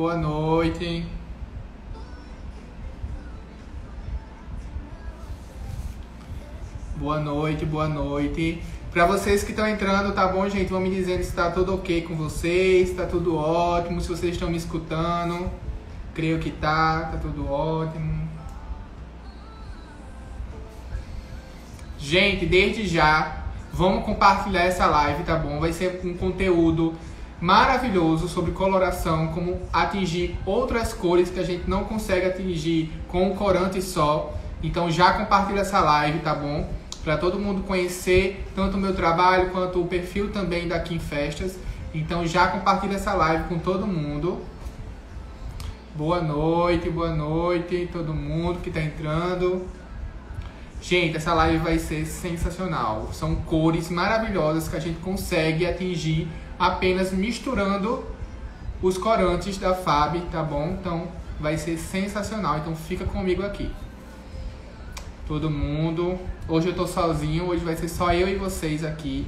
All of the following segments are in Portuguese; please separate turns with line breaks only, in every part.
Boa noite. Boa noite, boa noite. Para vocês que estão entrando, tá bom, gente? Vão me dizendo se tá tudo ok com vocês, tá tudo ótimo, se vocês estão me escutando. Creio que tá, tá tudo ótimo. Gente, desde já, vamos compartilhar essa live, tá bom? Vai ser um conteúdo maravilhoso sobre coloração, como atingir outras cores que a gente não consegue atingir com um corante só. Então já compartilha essa live, tá bom? Para todo mundo conhecer tanto o meu trabalho quanto o perfil também daqui em Festas. Então já compartilha essa live com todo mundo. Boa noite, boa noite todo mundo que está entrando. Gente, essa live vai ser sensacional. São cores maravilhosas que a gente consegue atingir apenas misturando os corantes da FAB, tá bom? Então vai ser sensacional. Então fica comigo aqui. Todo mundo. Hoje eu tô sozinho, hoje vai ser só eu e vocês aqui.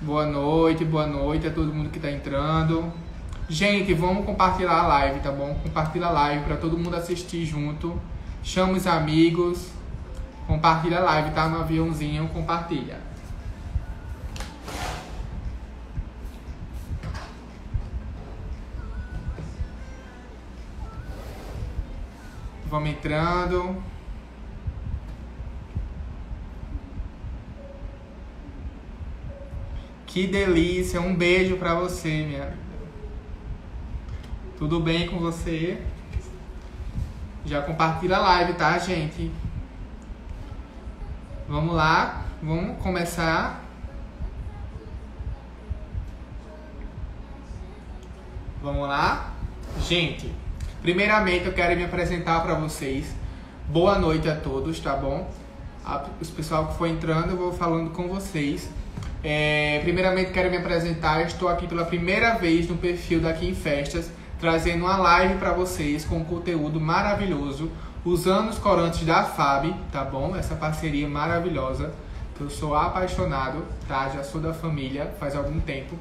Boa noite, boa noite a todo mundo que tá entrando. Gente, vamos compartilhar a live, tá bom? Compartilha a live para todo mundo assistir junto. Chama os amigos. Compartilha a live, tá no aviãozinho, compartilha. Vamos entrando. Que delícia! Um beijo pra você, minha. Tudo bem com você? Já compartilha a live, tá, gente? Vamos lá, vamos começar. Vamos lá? Gente, Primeiramente, eu quero me apresentar para vocês. Boa noite a todos, tá bom? Os pessoal que for entrando, eu vou falando com vocês. É, primeiramente, quero me apresentar. estou aqui pela primeira vez no perfil daqui em Festas, trazendo uma live para vocês com um conteúdo maravilhoso, usando os corantes da FAB, tá bom? Essa parceria maravilhosa, que eu sou apaixonado, tá? Já sou da família faz algum tempo.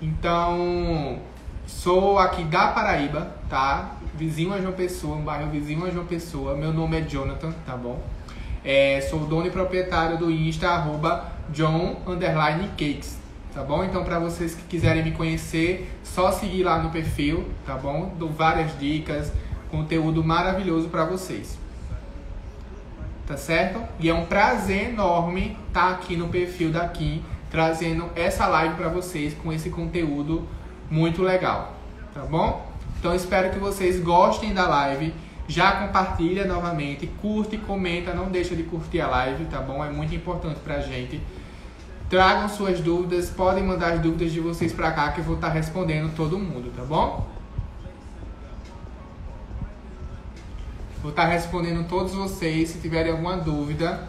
Então, Sou aqui da Paraíba, tá? Vizinho a João Pessoa, um bairro vizinho a João Pessoa. Meu nome é Jonathan, tá bom? É, sou dono e proprietário do Insta, arroba John Cakes, tá bom? Então, para vocês que quiserem me conhecer, só seguir lá no perfil, tá bom? Dou várias dicas, conteúdo maravilhoso para vocês. Tá certo? E é um prazer enorme estar tá aqui no perfil da Kim, trazendo essa live para vocês com esse conteúdo muito legal, tá bom? Então espero que vocês gostem da live. Já compartilha novamente, curte, comenta, não deixa de curtir a live, tá bom? É muito importante pra gente. Tragam suas dúvidas, podem mandar as dúvidas de vocês pra cá que eu vou estar tá respondendo todo mundo, tá bom? Vou estar tá respondendo todos vocês se tiverem alguma dúvida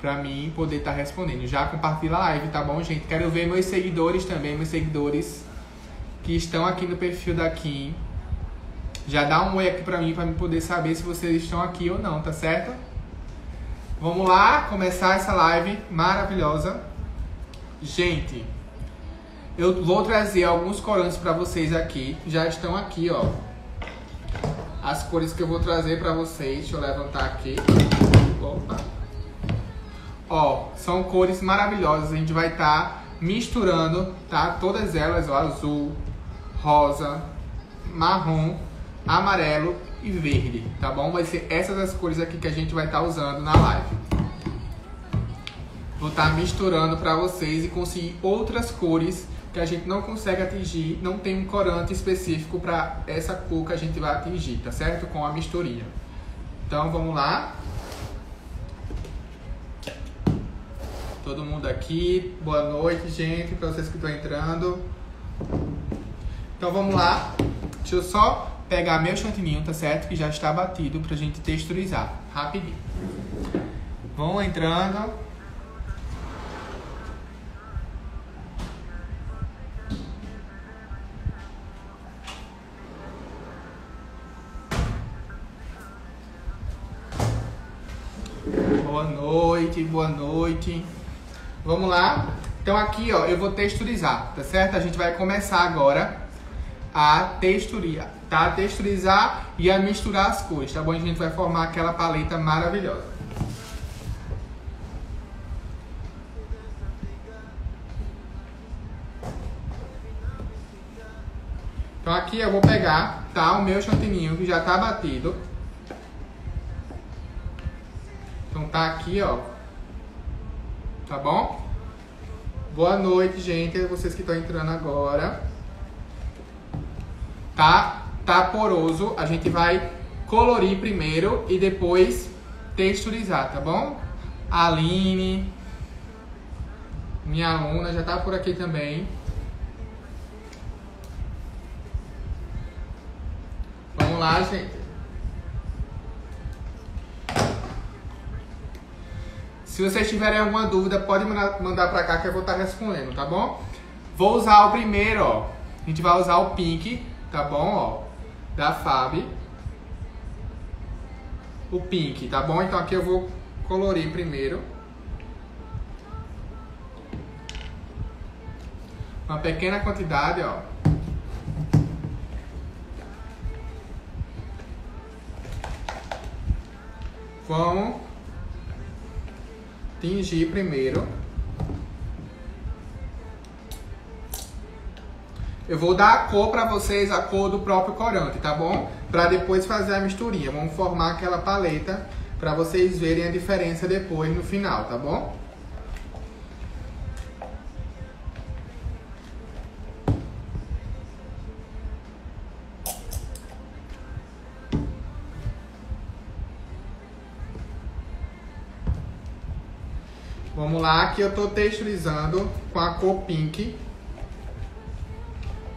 pra mim poder estar tá respondendo. Já compartilha a live, tá bom, gente? Quero ver meus seguidores também, meus seguidores que estão aqui no perfil da Kim. Já dá um oi aqui pra mim, pra mim poder saber se vocês estão aqui ou não, tá certo? Vamos lá começar essa live maravilhosa. Gente, eu vou trazer alguns corantes para vocês aqui. Já estão aqui, ó. As cores que eu vou trazer para vocês. Deixa eu levantar aqui. Opa. Ó, são cores maravilhosas. A gente vai estar tá misturando, tá? Todas elas, ó, azul, rosa, marrom, amarelo e verde, tá bom? Vai ser essas as cores aqui que a gente vai estar tá usando na live. Vou estar tá misturando para vocês e conseguir outras cores que a gente não consegue atingir, não tem um corante específico para essa cor que a gente vai atingir, tá certo? Com a misturinha. Então vamos lá. Todo mundo aqui, boa noite, gente, para vocês que estão entrando. Então vamos lá. Deixa eu só pegar meu chantininho, tá certo? Que já está batido pra gente texturizar. Rapidinho. Vão entrando. Boa noite, boa noite. Vamos lá. Então aqui, ó, eu vou texturizar, tá certo? A gente vai começar agora a texturizar, tá? A texturizar e a misturar as cores, tá bom? A gente vai formar aquela paleta maravilhosa. Então aqui eu vou pegar, tá? O meu chantininho que já tá batido. Então tá aqui, ó. Tá bom? Boa noite, gente. Vocês que estão entrando agora. Tá? Tá poroso. A gente vai colorir primeiro e depois texturizar, tá bom? Aline, minha aluna, já tá por aqui também. Vamos lá, gente. Se vocês tiverem alguma dúvida, pode mandar para cá que eu vou estar tá respondendo, tá bom? Vou usar o primeiro, ó. A gente vai usar o pink, tá bom, ó, da Fab. O pink, tá bom? Então aqui eu vou colorir primeiro. Uma pequena quantidade, ó. Vamos tingir primeiro. Eu vou dar a cor para vocês, a cor do próprio corante, tá bom? Para depois fazer a misturinha. Vamos formar aquela paleta para vocês verem a diferença depois no final, tá bom? Vamos lá, aqui eu estou texturizando com a cor pink.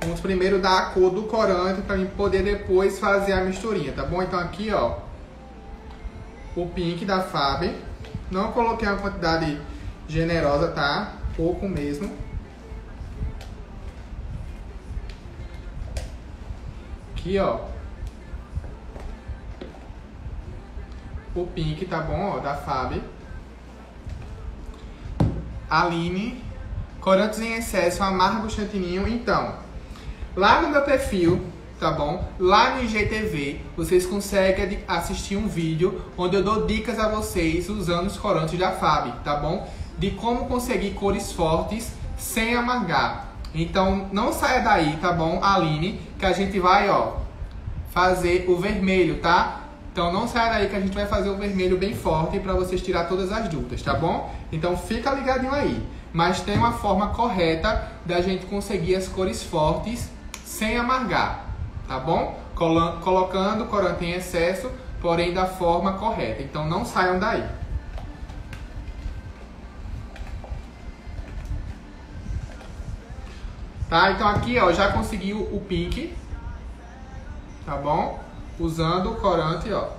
Vamos primeiro dar a cor do corante para mim poder depois fazer a misturinha, tá bom? Então aqui, ó, o pink da Fab. Não coloquei uma quantidade generosa, tá? Pouco mesmo. Aqui, ó. O pink, tá bom? Ó, da Fab. Aline, corantes em excesso, amargo chantininho. Então, lá no meu perfil, tá bom? Lá no IGTV, vocês conseguem assistir um vídeo onde eu dou dicas a vocês usando os corantes da Fab, tá bom? De como conseguir cores fortes sem amargar. Então, não saia daí, tá bom, Aline? Que a gente vai, ó, fazer o vermelho, tá? Então não saia daí que a gente vai fazer o vermelho bem forte para vocês tirar todas as dúvidas, tá bom? Então fica ligadinho aí. Mas tem uma forma correta da gente conseguir as cores fortes sem amargar, tá bom? colocando corante em excesso, porém da forma correta. Então não saiam daí. Tá? Então aqui, ó, já consegui o pink. Tá bom? usando o corante, ó,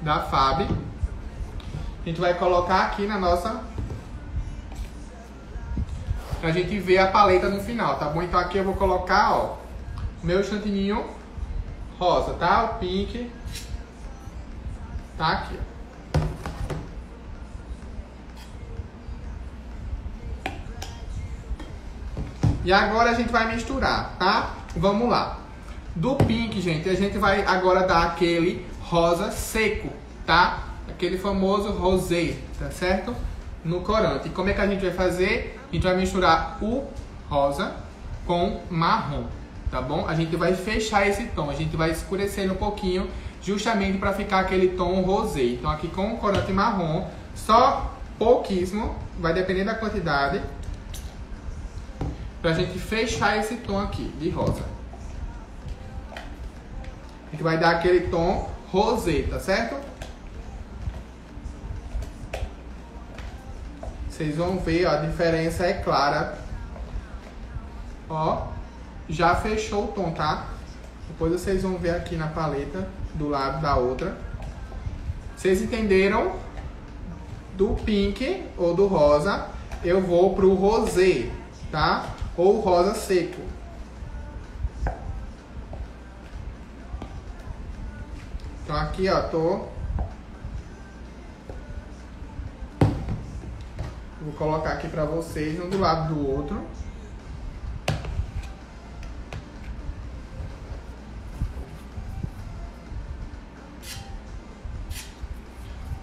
da Fab. A gente vai colocar aqui na nossa pra gente ver a paleta no final, tá bom? Então aqui eu vou colocar, ó, meu chantininho rosa, tá? O pink tá aqui, ó. E agora a gente vai misturar, tá? Vamos lá. Do pink, gente, a gente vai agora dar aquele rosa seco, tá? Aquele famoso rosé, tá certo? No corante. E como é que a gente vai fazer? A gente vai misturar o rosa com marrom, tá bom? A gente vai fechar esse tom, a gente vai escurecer um pouquinho, justamente para ficar aquele tom rosé. Então aqui com o corante marrom, só pouquíssimo, vai depender da quantidade, pra gente fechar esse tom aqui de rosa. A gente vai dar aquele tom rosé, tá certo? Vocês vão ver, ó, a diferença é clara. Ó, já fechou o tom, tá? Depois vocês vão ver aqui na paleta, do lado da outra. Vocês entenderam? Do pink ou do rosa, eu vou pro rosé, tá? Ou rosa seco. Então aqui, ó, tô... Vou colocar aqui pra vocês, um do lado do outro.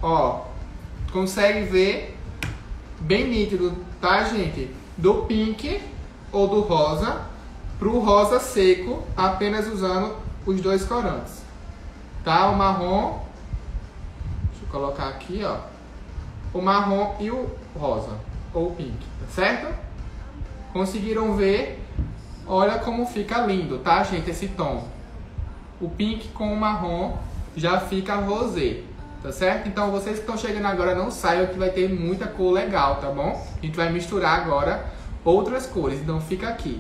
Ó, consegue ver bem nítido, tá, gente? Do pink ou do rosa pro rosa seco, apenas usando os dois corantes. Tá? O marrom, deixa eu colocar aqui, ó. O marrom e o rosa, ou pink, tá certo? Conseguiram ver? Olha como fica lindo, tá, gente, esse tom. O pink com o marrom já fica rosé, tá certo? Então vocês que estão chegando agora não saiam que vai ter muita cor legal, tá bom? A gente vai misturar agora outras cores, então fica aqui.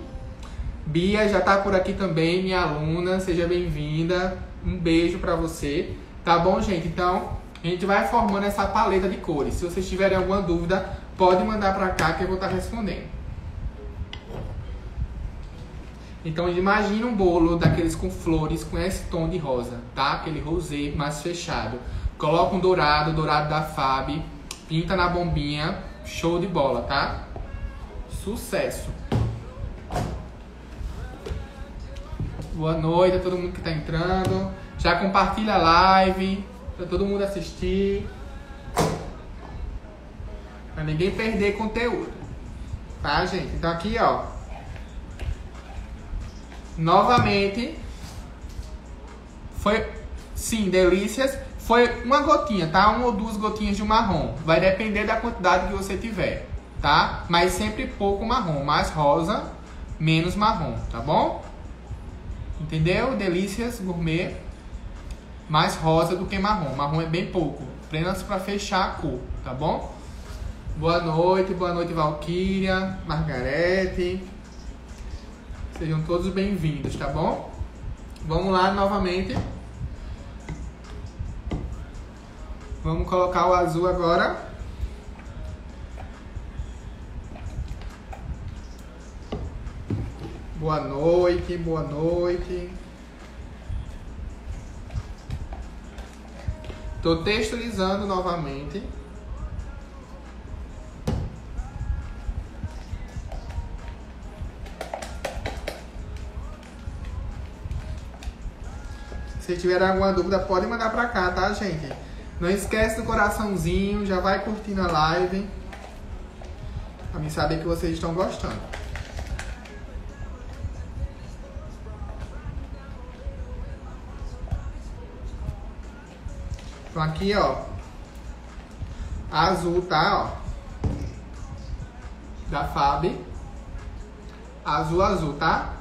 Bia já tá por aqui também, minha aluna, seja bem-vinda. Um beijo para você, tá bom, gente? Então, a gente vai formando essa paleta de cores. Se vocês tiverem alguma dúvida, pode mandar para cá que eu vou estar tá respondendo. Então imagine um bolo daqueles com flores com esse tom de rosa, tá? Aquele rosé mais fechado. Coloca um dourado, dourado da Fab, pinta na bombinha, show de bola, tá? Sucesso! Boa noite a todo mundo que está entrando. Já compartilha a live para todo mundo assistir. Para ninguém perder conteúdo. Tá, gente? Então aqui, ó. Novamente. Foi, sim, delícias. Foi uma gotinha, tá? Uma ou duas gotinhas de marrom. Vai depender da quantidade que você tiver, tá? Mas sempre pouco marrom. Mais rosa, menos marrom, tá bom? Entendeu? Delícias gourmet. Mais rosa do que marrom. Marrom é bem pouco. Apenas para fechar a cor, tá bom? Boa noite, boa noite Valkyria, Margarete. Sejam todos bem-vindos, tá bom? Vamos lá novamente. Vamos colocar o azul agora. Boa noite, boa noite. Estou texturizando novamente. Se tiver alguma dúvida, pode mandar pra cá, tá, gente? Não esquece do coraçãozinho, já vai curtindo a live. Pra mim saber que vocês estão gostando. Então aqui, ó. Azul, tá? Ó. Da Fab. Azul, azul, tá?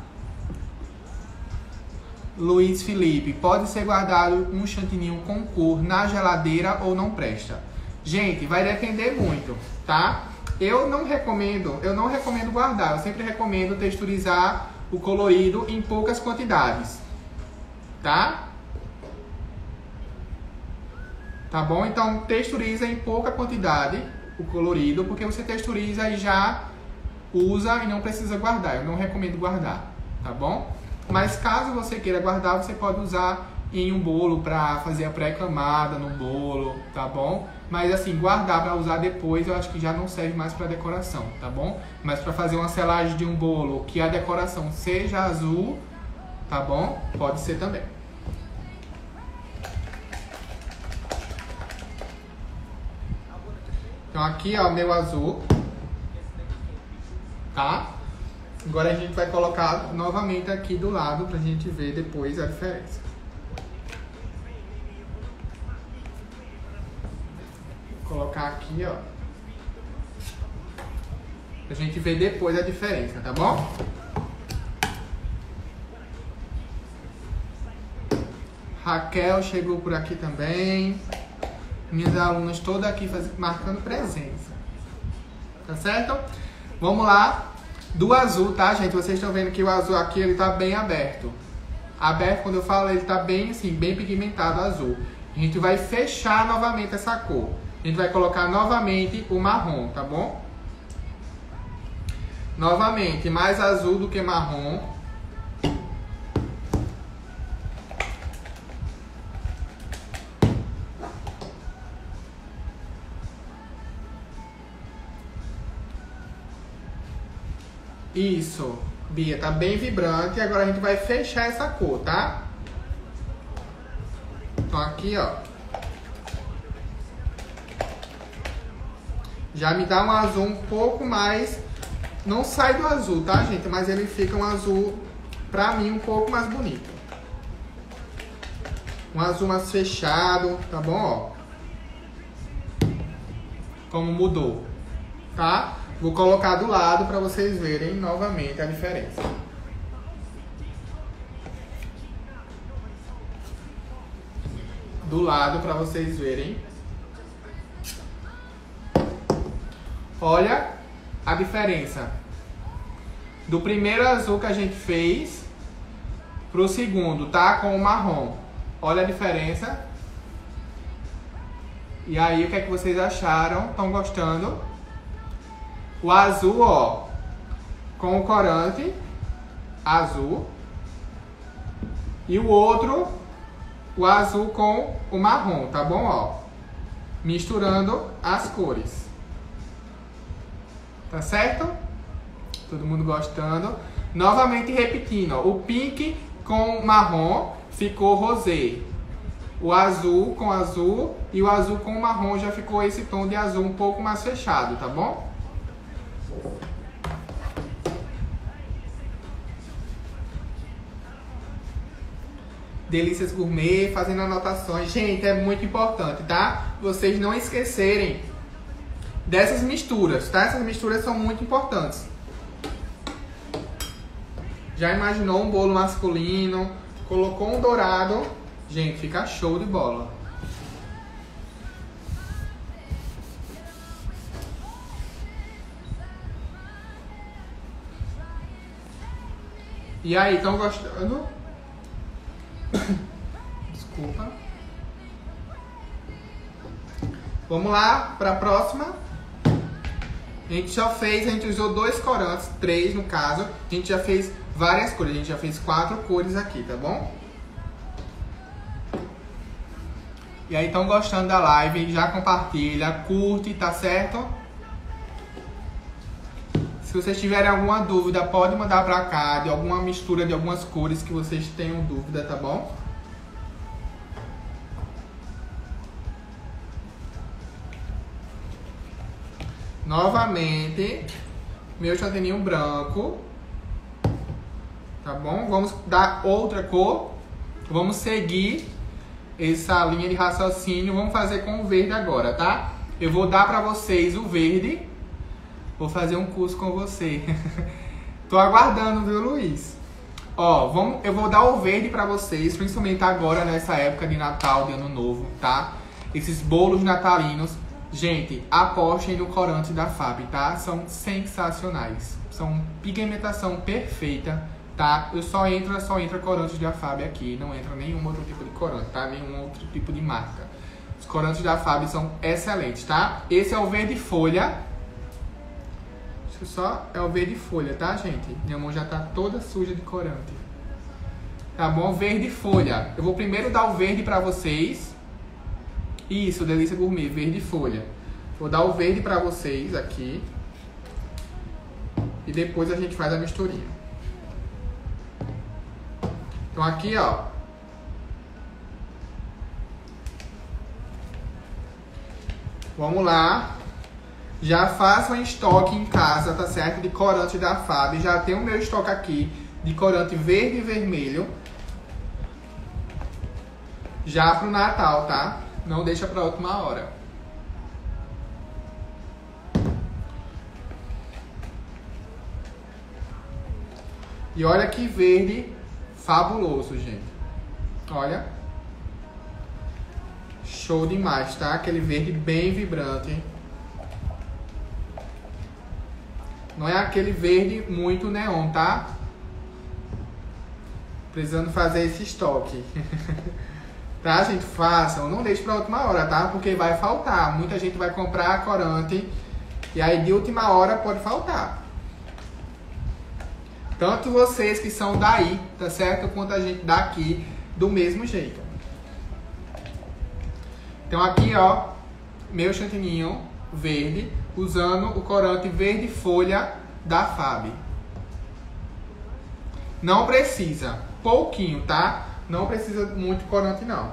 Luiz Felipe, pode ser guardado um chantininho com cor na geladeira ou não presta? Gente, vai depender muito, tá? Eu não recomendo, eu não recomendo guardar, eu sempre recomendo texturizar o colorido em poucas quantidades, tá? Tá bom? Então texturiza em pouca quantidade o colorido, porque você texturiza e já usa e não precisa guardar. Eu não recomendo guardar, tá bom? Mas caso você queira guardar, você pode usar em um bolo para fazer a pré-camada no bolo, tá bom? Mas assim, guardar para usar depois, eu acho que já não serve mais para decoração, tá bom? Mas para fazer uma selagem de um bolo que a decoração seja azul, tá bom? Pode ser também. Então aqui, ó, meu azul. Tá? Agora a gente vai colocar novamente aqui do lado pra gente ver depois a diferença. Colocar aqui, ó. Pra gente ver depois a diferença, tá bom? Raquel chegou por aqui também minhas alunas todas aqui faz, marcando presença. Tá certo? Vamos lá. Do azul, tá, gente? Vocês estão vendo que o azul aqui, ele tá bem aberto. Aberto, quando eu falo, ele tá bem, assim, bem pigmentado azul. A gente vai fechar novamente essa cor. A gente vai colocar novamente o marrom, tá bom? Novamente, mais azul do que marrom. Isso, Bia, tá bem vibrante. Agora a gente vai fechar essa cor, tá? Então aqui, ó. Já me dá um azul um pouco mais... Não sai do azul, tá, gente? Mas ele fica um azul, pra mim, um pouco mais bonito. Um azul mais fechado, tá bom? Ó. Como mudou, tá? Vou colocar do lado para vocês verem novamente a diferença. Do lado para vocês verem. Olha a diferença do primeiro azul que a gente fez pro segundo, tá? Com o marrom. Olha a diferença. E aí, o que é que vocês acharam? Estão gostando? O azul, ó, com o corante azul. E o outro, o azul com o marrom, tá bom? Ó, misturando as cores. Tá certo? Todo mundo gostando. Novamente repetindo, ó, o pink com marrom ficou rosé. O azul com azul e o azul com marrom já ficou esse tom de azul um pouco mais fechado, tá bom? Delícias Gourmet, fazendo anotações. Gente, é muito importante, tá? Vocês não esquecerem dessas misturas, tá? Essas misturas são muito importantes. Já imaginou um bolo masculino? Colocou um dourado, gente, fica show de bola. E aí, estão gostando? Desculpa. Vamos lá para a próxima. A gente já fez, a gente usou dois corantes, três no caso. A gente já fez várias cores. A gente já fez quatro cores aqui, tá bom? E aí, estão gostando da live? Já compartilha, curte, tá certo? Se vocês tiverem alguma dúvida, pode mandar pra cá de alguma mistura de algumas cores que vocês tenham dúvida, tá bom? Novamente, meu chantininho branco. Tá bom? Vamos dar outra cor. Vamos seguir essa linha de raciocínio. Vamos fazer com o verde agora, tá? Eu vou dar para vocês o verde. Vou fazer um curso com você. Tô aguardando, viu, Luiz? Ó, vamos, eu vou dar o verde para vocês, principalmente agora nessa época de Natal, de Ano Novo, tá? Esses bolos natalinos. Gente, apostem no corante da Fab, tá? São sensacionais. São pigmentação perfeita tá? Eu só entro, só entra corantes da Fab aqui, não entra nenhum outro tipo de corante, tá? Nenhum outro tipo de marca. Os corantes da Fab são excelentes, tá? Esse é o verde folha. Isso só é o verde folha, tá, gente? Minha mão já tá toda suja de corante. Tá bom? Verde folha. Eu vou primeiro dar o verde pra vocês. Isso, delícia gourmet, verde folha. Vou dar o verde pra vocês aqui. E depois a gente faz a misturinha. Então aqui, ó. Vamos lá. Já faço um estoque em casa, tá certo? De corante da Fab. Já tem o meu estoque aqui de corante verde e vermelho. Já pro Natal, tá? Não deixa pra última hora. E olha que verde fabuloso, gente. Olha. Show demais, tá? Aquele verde bem vibrante. Não é aquele verde muito neon, tá? Precisando fazer esse estoque. tá, gente? Façam. Não deixe pra última hora, tá? Porque vai faltar. Muita gente vai comprar corante. E aí de última hora pode faltar. Tanto vocês que são daí, tá certo? Quanto a gente daqui, do mesmo jeito. Então aqui, ó, meu chantininho verde, usando o corante verde folha da Fab. Não precisa, pouquinho, tá? Não precisa muito corante não.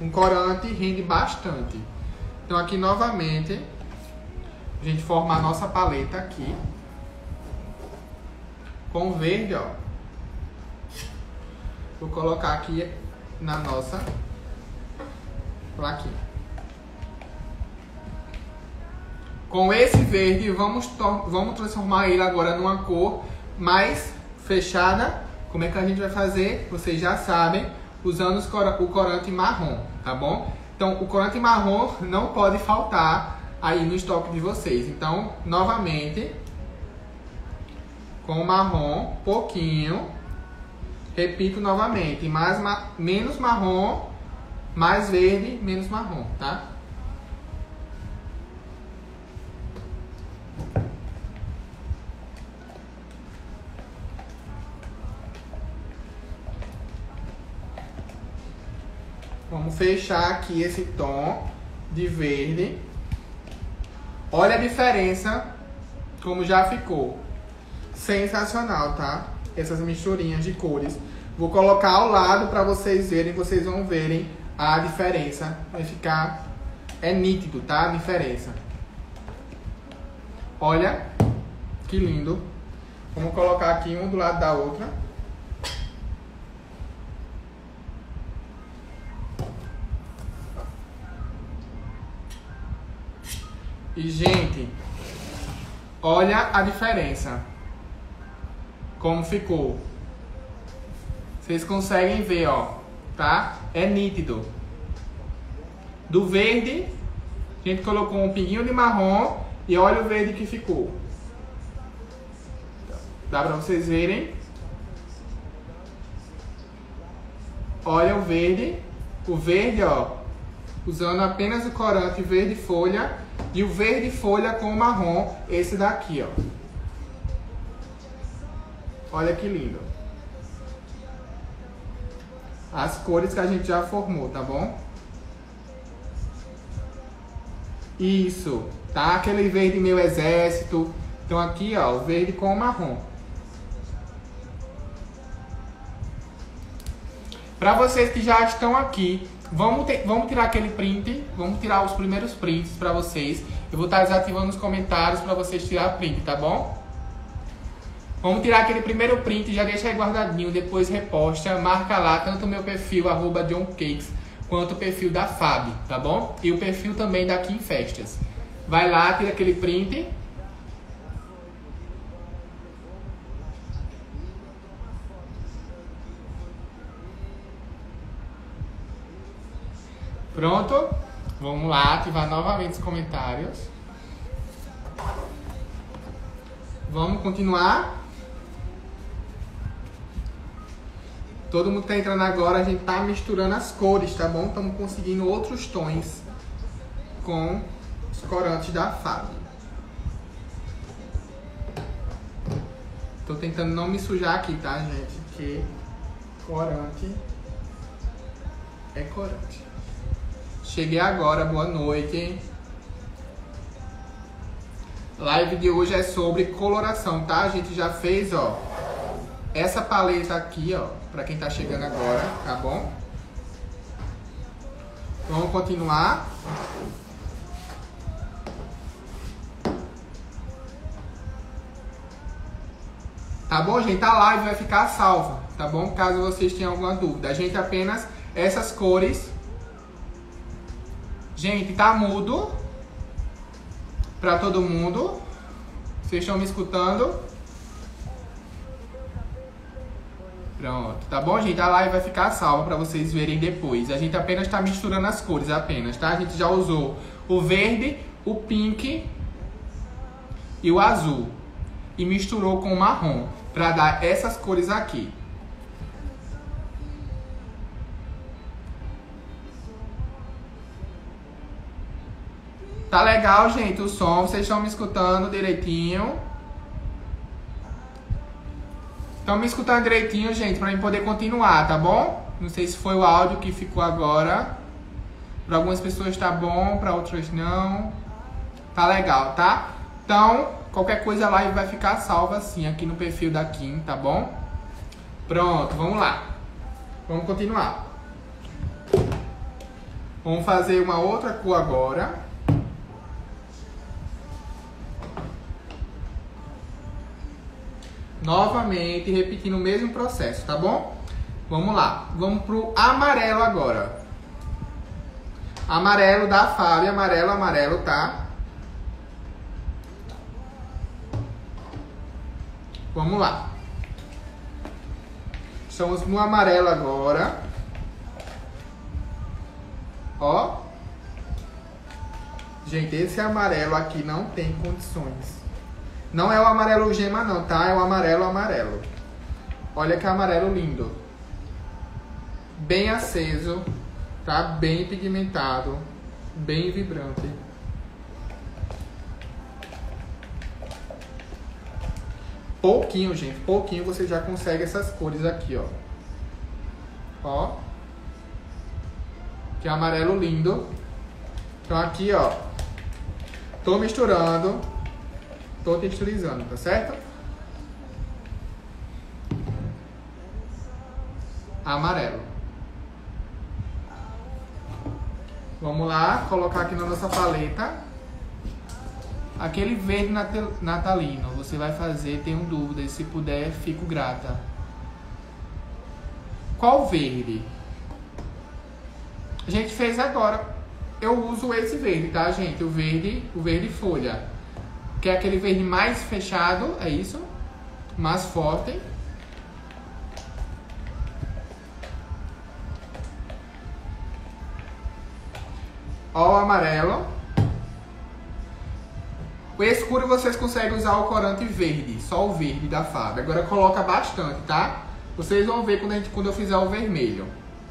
Um corante rende bastante. Então aqui novamente, A gente formar a nossa paleta aqui. Com verde, ó. Vou colocar aqui na nossa plaquinha. Com esse verde, vamos, vamos transformar ele agora numa cor mais fechada. Como é que a gente vai fazer? Vocês já sabem, usando o corante marrom, tá bom? Então, o corante marrom não pode faltar aí no estoque de vocês. Então, novamente, com marrom, pouquinho. Repito novamente, mais, menos marrom, mais verde, menos marrom, tá? Vamos fechar aqui esse tom de verde. Olha a diferença como já ficou. Sensacional, tá? Essas misturinhas de cores. Vou colocar ao lado para vocês verem, vocês vão verem a diferença. Vai ficar é nítido, tá? A diferença. Olha que lindo. Vamos colocar aqui um do lado da outra. E gente, olha a diferença. Como ficou. Vocês conseguem ver, ó, tá? É nítido. Do verde, a gente colocou um pinguinho de marrom e olha o verde que ficou. Dá pra vocês verem? Olha o verde. O verde, ó, usando apenas o corante verde folha e o verde folha com marrom, esse daqui, ó. Olha que lindo as cores que a gente já formou, tá bom? Isso, tá? Aquele verde meu exército. Então aqui, ó, o verde com o marrom. Para vocês que já estão aqui, vamos, ter, vamos tirar aquele print, vamos tirar os primeiros prints para vocês. Eu vou estar desativando os comentários para vocês tirar print, tá bom? Vamos tirar aquele primeiro print, já deixa aí guardadinho, depois reposta, marca lá tanto o meu perfil, arroba johncakes, quanto o perfil da Fab, tá bom? E o perfil também da Kim Festas. Vai lá, tira aquele print. Pronto? Vamos lá, ativar novamente os comentários. Vamos continuar? Todo mundo tá entrando agora, a gente tá misturando as cores, tá bom? Estamos conseguindo outros tons com os corantes da Fábio. Tô tentando não me sujar aqui, tá, gente? Porque corante é corante. Cheguei agora, boa noite. Live de hoje é sobre coloração, tá? A gente já fez, ó, essa paleta aqui, ó, para quem tá chegando agora, tá bom? Vamos continuar. Tá bom, gente? A live vai ficar salva, tá bom? Caso vocês tenham alguma dúvida. A gente apenas essas cores. Gente, tá mudo para todo mundo. Vocês estão me escutando? Pronto, tá bom, gente? A live vai ficar salva para vocês verem depois. A gente apenas está misturando as cores, apenas, tá? A gente já usou o verde, o pink e o azul. E misturou com o marrom, para dar essas cores aqui. Tá legal, gente, o som. Vocês estão me escutando direitinho? Estão me escutando direitinho, gente, para mim poder continuar, tá bom? Não sei se foi o áudio que ficou agora. Para algumas pessoas tá bom, para outras não. Tá legal, tá? Então, qualquer coisa a live vai ficar salva assim aqui no perfil da Kim, tá bom? Pronto, vamos lá. Vamos continuar. Vamos fazer uma outra cor agora. Novamente, repetindo o mesmo processo, tá bom? Vamos lá. Vamos pro amarelo agora. Amarelo da Fábio, amarelo, amarelo, tá? Vamos lá. Estamos no amarelo agora. Ó. Gente, esse amarelo aqui não tem condições. Não é o amarelo gema não, tá? É o amarelo amarelo. Olha que amarelo lindo. Bem aceso, tá? Bem pigmentado, bem vibrante. Pouquinho, gente, pouquinho você já consegue essas cores aqui, ó. Ó. Que amarelo lindo. Então aqui, ó. Tô misturando. Tô texturizando, tá certo? Amarelo. Vamos lá, colocar aqui na nossa paleta. Aquele verde natalino, você vai fazer, tenho dúvida, se puder, fico grata. Qual verde? A gente fez agora. Eu uso esse verde, tá, gente? O verde, o verde folha. Que é aquele verde mais fechado, é isso? Mais forte. Ó o amarelo. O escuro vocês conseguem usar o corante verde, só o verde da Fábio. Agora coloca bastante, tá? Vocês vão ver quando, gente, quando eu fizer o vermelho.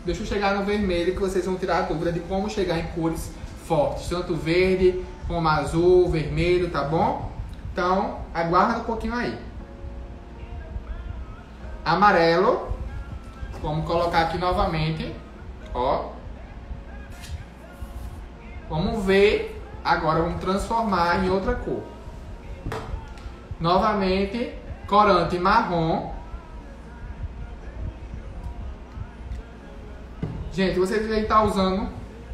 Deixa eu chegar no vermelho que vocês vão tirar a dúvida de como chegar em cores fortes. Tanto verde, como azul, vermelho, tá bom? Então, aguarda um pouquinho aí. Amarelo. Vamos colocar aqui novamente. Ó. Vamos ver Agora vamos transformar em outra cor. Novamente, corante marrom. Gente, vocês devem estar usando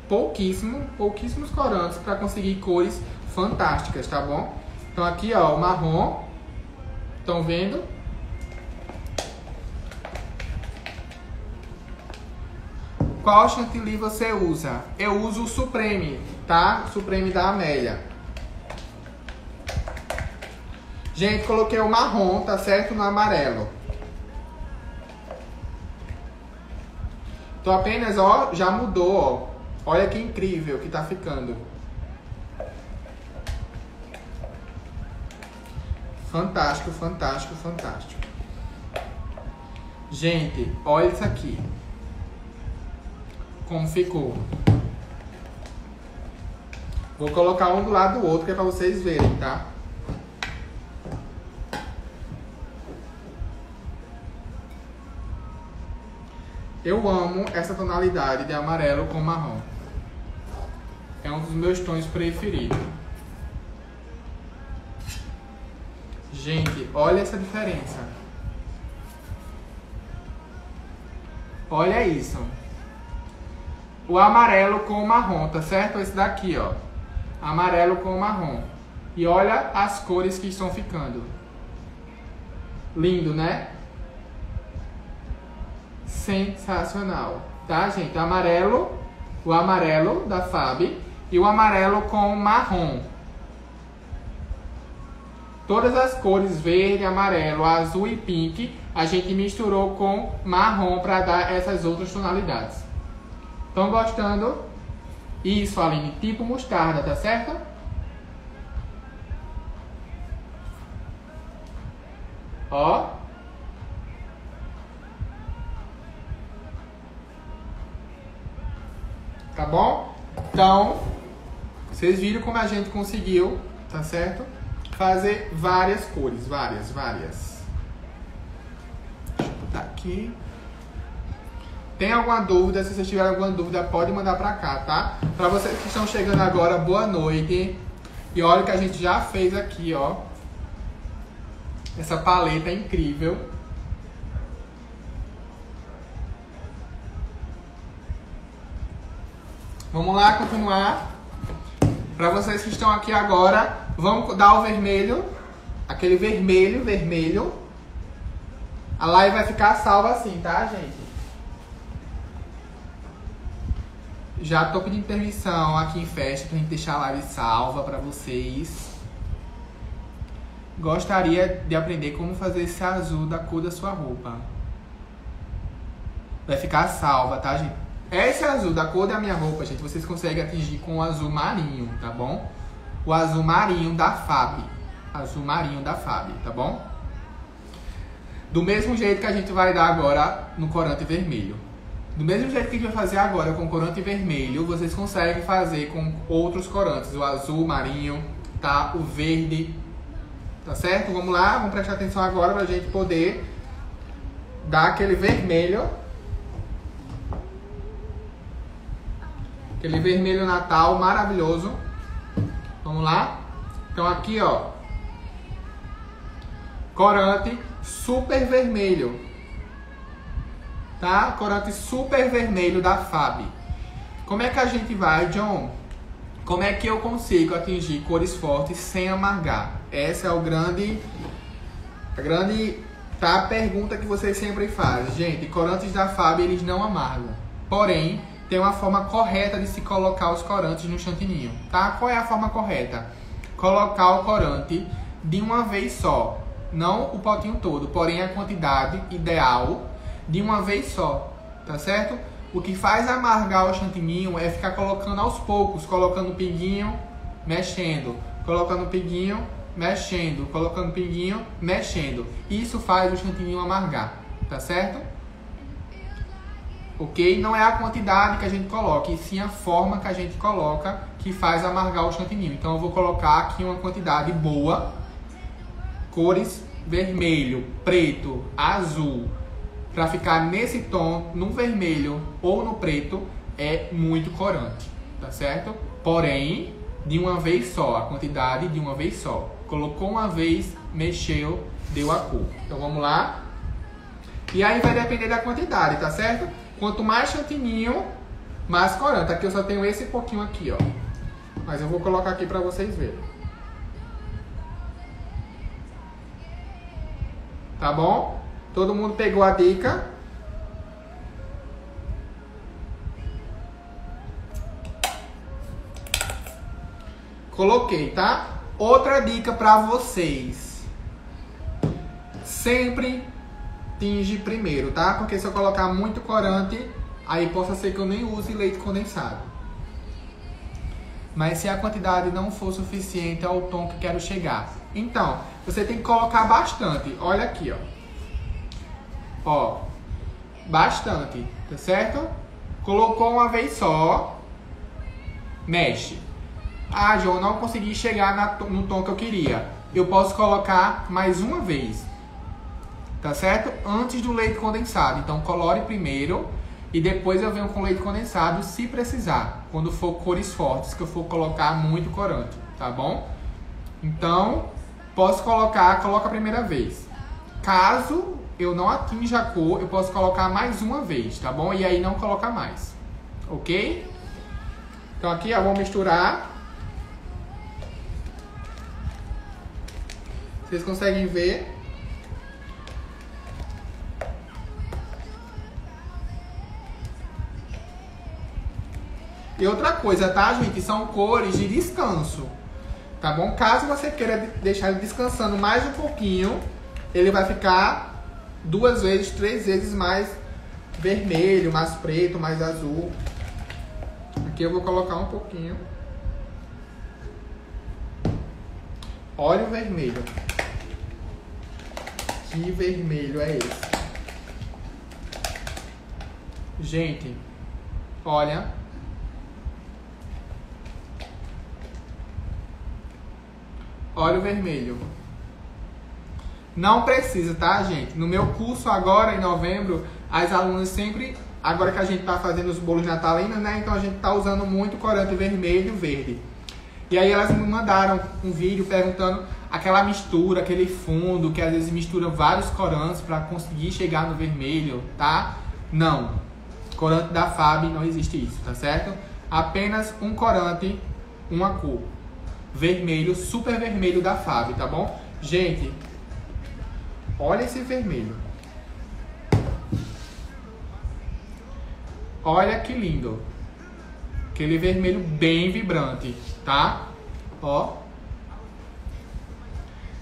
pouquíssimo, pouquíssimos corantes para conseguir cores fantásticas, tá bom? Então aqui, ó, o marrom. Estão vendo? Qual chantilly você usa? Eu uso o Supreme, tá? Supreme da Amélia. Gente, coloquei o marrom, tá certo? No amarelo. Então apenas, ó, já mudou, ó. Olha que incrível que tá ficando. Fantástico, fantástico, fantástico. Gente, olha isso aqui como ficou. Vou colocar um do lado do outro que é para vocês verem, tá? Eu amo essa tonalidade de amarelo com marrom. É um dos meus tons preferidos. Gente, olha essa diferença. Olha isso o amarelo com o marrom, tá certo? Esse daqui, ó. Amarelo com o marrom. E olha as cores que estão ficando. Lindo, né? Sensacional. Tá, gente? Amarelo, o amarelo da Fab e o amarelo com marrom. Todas as cores verde, amarelo, azul e pink a gente misturou com marrom para dar essas outras tonalidades. Estão gostando? Isso, Aline, tipo mostarda, tá certo? Ó. Tá bom? Então, vocês viram como a gente conseguiu, tá certo? Fazer várias cores, várias, várias. Deixa eu botar aqui. Tem alguma dúvida? Se vocês tiverem alguma dúvida, pode mandar pra cá, tá? Pra vocês que estão chegando agora, boa noite. E olha o que a gente já fez aqui, ó. Essa paleta é incrível. Vamos lá continuar. Para vocês que estão aqui agora, vamos dar o vermelho. Aquele vermelho, vermelho. A live vai ficar salva assim, tá, gente? Já tô pedindo permissão aqui em festa pra gente deixar a live salva pra vocês. Gostaria de aprender como fazer esse azul da cor da sua roupa. Vai ficar salva, tá, gente? Esse azul da cor da minha roupa, gente, vocês conseguem atingir com o azul marinho, tá bom? O azul marinho da Fab. Azul marinho da Fab, tá bom? Do mesmo jeito que a gente vai dar agora no corante vermelho. Do mesmo jeito que a gente vai fazer agora com corante vermelho, vocês conseguem fazer com outros corantes. O azul marinho, tá? O verde, tá certo? Vamos lá, vamos prestar atenção agora pra gente poder dar aquele vermelho Aquele vermelho natal maravilhoso. Vamos lá? Então aqui, ó. Corante super vermelho. Tá? Corante super vermelho da FAB. Como é que a gente vai, John? Como é que eu consigo atingir cores fortes sem amargar? Essa é o grande a grande tá pergunta que vocês sempre fazem. Gente, corantes da FAB eles não amargam. Porém, tem uma forma correta de se colocar os corantes no chantininho, tá? Qual é a forma correta? Colocar o corante de uma vez só, não o potinho todo, porém a quantidade ideal de uma vez só, tá certo? O que faz amargar o chantininho é ficar colocando aos poucos, colocando pinguinho, mexendo, colocando pinguinho, mexendo, colocando pinguinho, mexendo. Isso faz o chantininho amargar, tá certo? Ok? Não é a quantidade que a gente coloca, e sim a forma que a gente coloca que faz amargar o chantininho. Então eu vou colocar aqui uma quantidade boa, cores vermelho, preto, azul, para ficar nesse tom, no vermelho ou no preto, é muito corante, tá certo? Porém, de uma vez só, a quantidade de uma vez só. Colocou uma vez, mexeu, deu a cor. Então vamos lá. E aí vai depender da quantidade, tá certo? Quanto mais chantininho, mais corante. Aqui eu só tenho esse pouquinho aqui, ó. Mas eu vou colocar aqui pra vocês verem. Tá bom? Todo mundo pegou a dica? Coloquei, tá? Outra dica pra vocês. Sempre tinge primeiro, tá? Porque se eu colocar muito corante, aí possa ser que eu nem use leite condensado. Mas se a quantidade não for suficiente ao tom que quero chegar. Então, você tem que colocar bastante. Olha aqui, ó. Ó. Bastante, tá certo? Colocou uma vez só. Mexe. Ah, João, não consegui chegar no tom que eu queria. Eu posso colocar mais uma vez tá certo? Antes do leite condensado. Então colore primeiro e depois eu venho com leite condensado se precisar. Quando for cores fortes, que eu for colocar muito corante, tá bom? Então, posso colocar, coloca a primeira vez. Caso eu não atinja a cor, eu posso colocar mais uma vez, tá bom? E aí não colocar mais, ok? Então aqui eu vou misturar. Vocês conseguem ver? E outra coisa, tá, gente? São cores de descanso. Tá bom? Caso você queira deixar ele descansando mais um pouquinho, ele vai ficar duas vezes, três vezes mais vermelho, mais preto, mais azul. Aqui eu vou colocar um pouquinho. Olha o vermelho. Que vermelho é esse? Gente, olha óleo vermelho. Não precisa, tá, gente? No meu curso agora, em novembro, as alunas sempre... Agora que a gente tá fazendo os bolos natalinos, né? Então a gente tá usando muito corante vermelho e verde. E aí elas me mandaram um vídeo perguntando aquela mistura, aquele fundo, que às vezes mistura vários corantes para conseguir chegar no vermelho, tá? Não. Corante da FAB não existe isso, tá certo? Apenas um corante, uma cor vermelho, super vermelho da Fábio, tá bom? Gente, olha esse vermelho. Olha que lindo. Aquele vermelho bem vibrante, tá? Ó.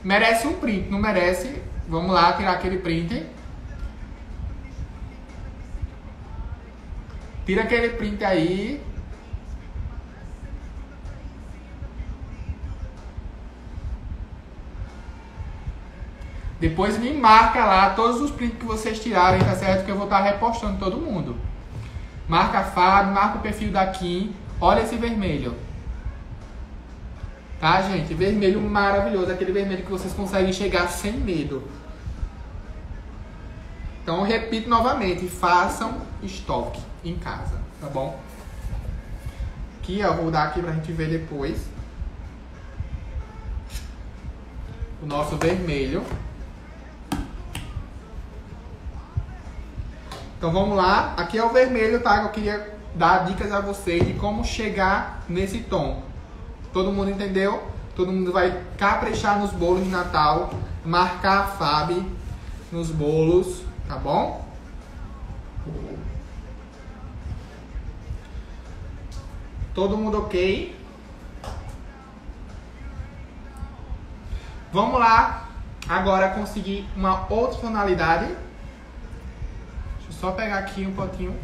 Merece um print, não merece? Vamos lá tirar aquele print. Tira aquele print aí Depois me marca lá todos os prints que vocês tirarem, tá certo? Que eu vou estar repostando todo mundo. Marca a Fábio, marca o perfil da Kim. Olha esse vermelho. Tá, gente? Vermelho maravilhoso. Aquele vermelho que vocês conseguem chegar sem medo. Então, repito novamente. Façam estoque em casa, tá bom? Aqui, ó. Vou dar aqui pra gente ver depois. O nosso vermelho. Então vamos lá, aqui é o vermelho, tá? Eu queria dar dicas a vocês de como chegar nesse tom. Todo mundo entendeu? Todo mundo vai caprichar nos bolos de Natal, marcar a Fab nos bolos, tá bom? Todo mundo ok? Vamos lá agora conseguir uma outra tonalidade. Só pegar aqui um potinho.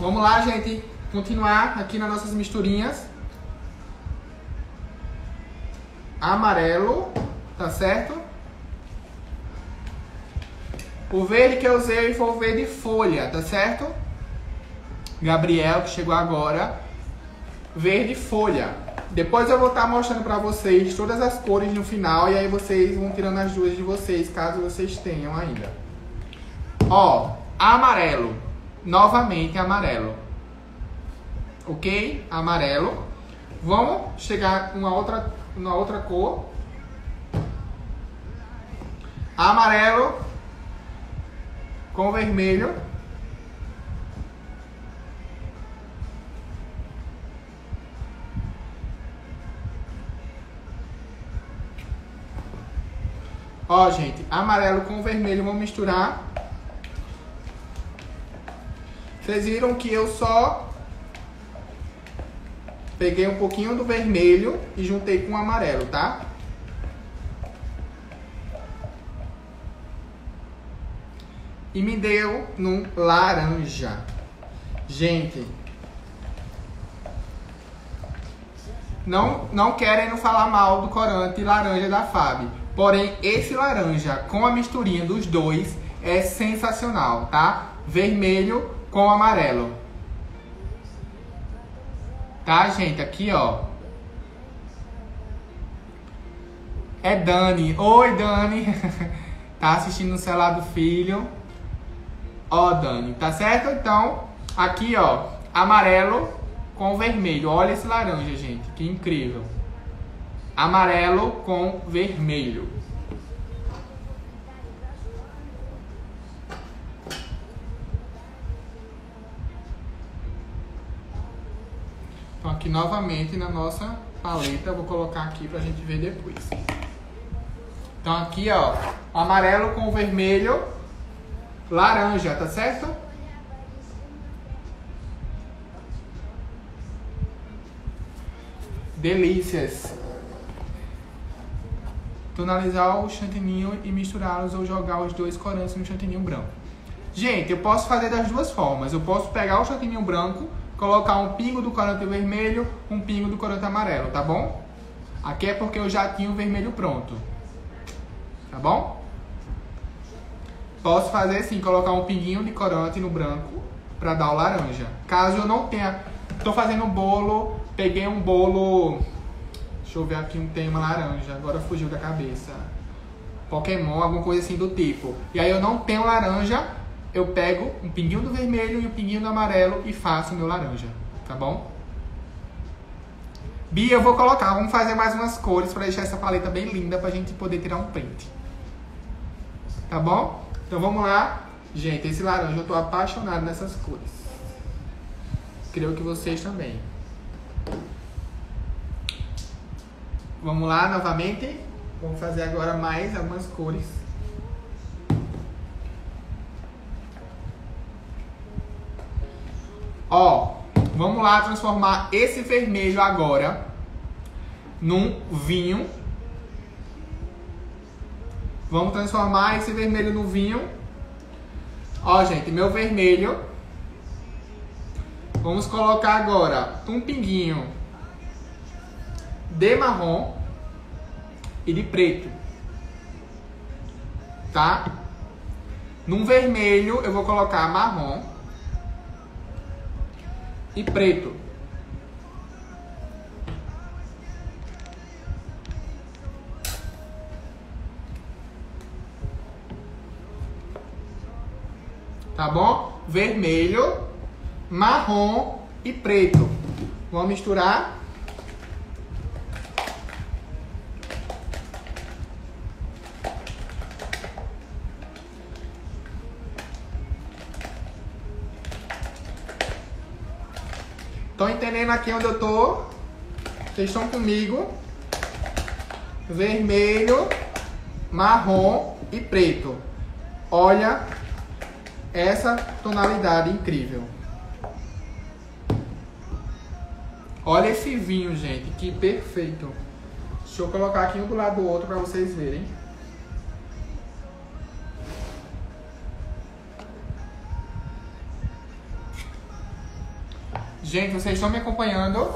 Vamos lá, gente. Continuar aqui nas nossas misturinhas. Amarelo, tá certo? O verde que eu usei foi o verde folha, tá certo? Gabriel, que chegou agora. Verde folha. Depois eu vou estar tá mostrando para vocês todas as cores no final e aí vocês vão tirando as duas de vocês, caso vocês tenham ainda. Ó, amarelo. Novamente amarelo. Ok? Amarelo. Vamos chegar uma outra, uma outra cor. Amarelo com vermelho. Ó, gente, amarelo com vermelho, vou misturar. Vocês viram que eu só peguei um pouquinho do vermelho e juntei com o amarelo, tá? E me deu num laranja. Gente, não, não querem falar mal do corante laranja da Fábio. Porém, esse laranja com a misturinha dos dois é sensacional, tá? Vermelho com amarelo. Tá, gente? Aqui, ó. É Dani. Oi, Dani. tá assistindo o celular do filho. Ó, Dani. Tá certo? Então, aqui, ó. Amarelo com vermelho. Olha esse laranja, gente. Que incrível amarelo com vermelho. Então aqui novamente na nossa paleta, vou colocar aqui pra gente ver depois. Então aqui ó, amarelo com vermelho, laranja, tá certo? Delícias! Tonalizar o chantininho e misturá-los ou jogar os dois corantes no chantininho branco. Gente, eu posso fazer das duas formas. Eu posso pegar o chantininho branco, colocar um pingo do corante vermelho, um pingo do corante amarelo, tá bom? Aqui é porque eu já tinha o vermelho pronto. Tá bom? Posso fazer assim, colocar um pinguinho de corante no branco para dar o laranja. Caso eu não tenha, tô fazendo um bolo, peguei um bolo Deixa eu ver aqui um tema laranja, agora fugiu da cabeça. Pokémon, alguma coisa assim do tipo. E aí eu não tenho laranja, eu pego um pinguinho do vermelho e um pinguinho do amarelo e faço o meu laranja, tá bom? Bia, eu vou colocar, vamos fazer mais umas cores para deixar essa paleta bem linda pra gente poder tirar um print. Tá bom? Então vamos lá. Gente, esse laranja eu tô apaixonado nessas cores. Creio que vocês também. Vamos lá novamente. Vamos fazer agora mais algumas cores. Ó, vamos lá transformar esse vermelho agora num vinho. Vamos transformar esse vermelho no vinho. Ó, gente, meu vermelho. Vamos colocar agora um pinguinho de marrom e de preto. Tá? Num vermelho eu vou colocar marrom e preto. Tá bom? Vermelho, marrom e preto. Vamos misturar. Entendendo aqui onde eu tô? Vocês estão comigo? Vermelho, marrom e preto. Olha essa tonalidade incrível. Olha esse vinho, gente, que perfeito. Deixa eu colocar aqui um do lado do outro para vocês verem. Gente, vocês estão me acompanhando?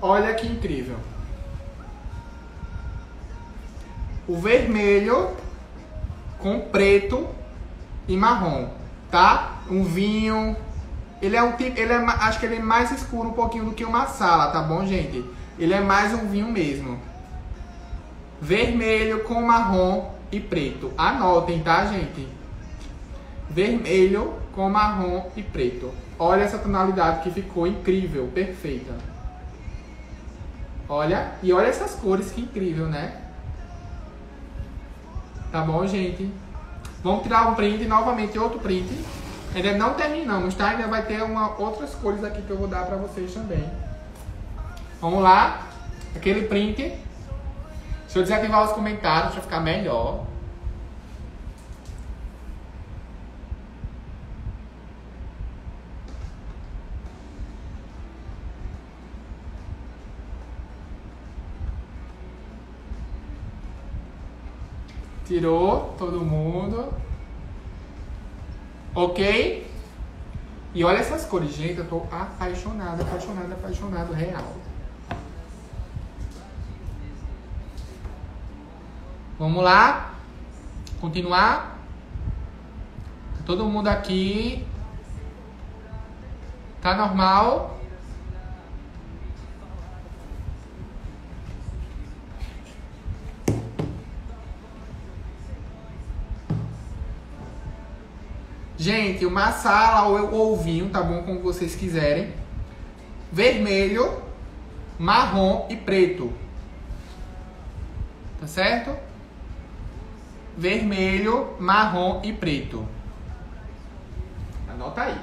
Olha que incrível. O vermelho com preto e marrom, tá? Um vinho. Ele é um tipo, ele é, acho que ele é mais escuro um pouquinho do que uma sala, tá bom, gente? Ele é mais um vinho mesmo. Vermelho com marrom e preto. Anotem, tá, gente? Vermelho com marrom e preto. Olha essa tonalidade que ficou incrível, perfeita. Olha, e olha essas cores que incrível, né? Tá bom, gente? Vamos tirar um print, novamente outro print. Ainda não terminamos, tá? Ainda vai ter uma, outras cores aqui que eu vou dar pra vocês também. Vamos lá. Aquele print. Deixa eu desativar os comentários pra ficar melhor. Tirou todo mundo. Ok? E olha essas cores, gente. Eu tô apaixonado, apaixonado, apaixonado, real. Vamos lá. Continuar. Todo mundo aqui. Tá normal? Gente, uma sala ou o vinho, tá bom? Como vocês quiserem. Vermelho, marrom e preto. Tá certo? Vermelho, marrom e preto. Anota aí.